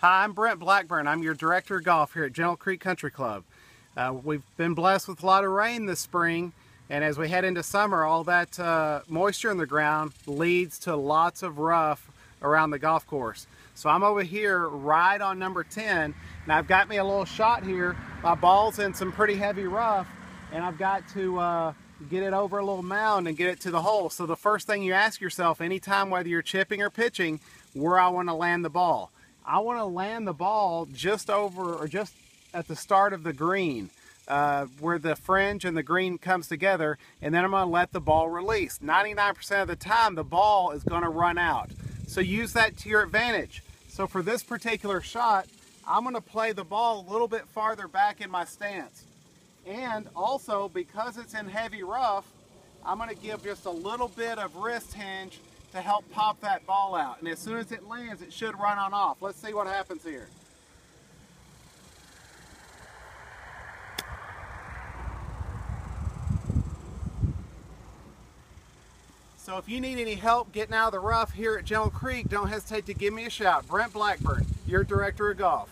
Hi, I'm Brent Blackburn. I'm your Director of Golf here at Gentle Creek Country Club. Uh, we've been blessed with a lot of rain this spring, and as we head into summer, all that uh, moisture in the ground leads to lots of rough around the golf course. So I'm over here right on number 10, and I've got me a little shot here. My ball's in some pretty heavy rough, and I've got to uh, get it over a little mound and get it to the hole. So the first thing you ask yourself anytime, whether you're chipping or pitching, where I want to land the ball. I want to land the ball just over or just at the start of the green. Uh, where the fringe and the green comes together and then I'm going to let the ball release. 99% of the time the ball is going to run out. So use that to your advantage. So for this particular shot, I'm going to play the ball a little bit farther back in my stance. And also because it's in heavy rough, I'm going to give just a little bit of wrist hinge to help pop that ball out. And as soon as it lands, it should run on off. Let's see what happens here. So if you need any help getting out of the rough here at Gentle Creek, don't hesitate to give me a shout. Brent Blackburn, your Director of Golf.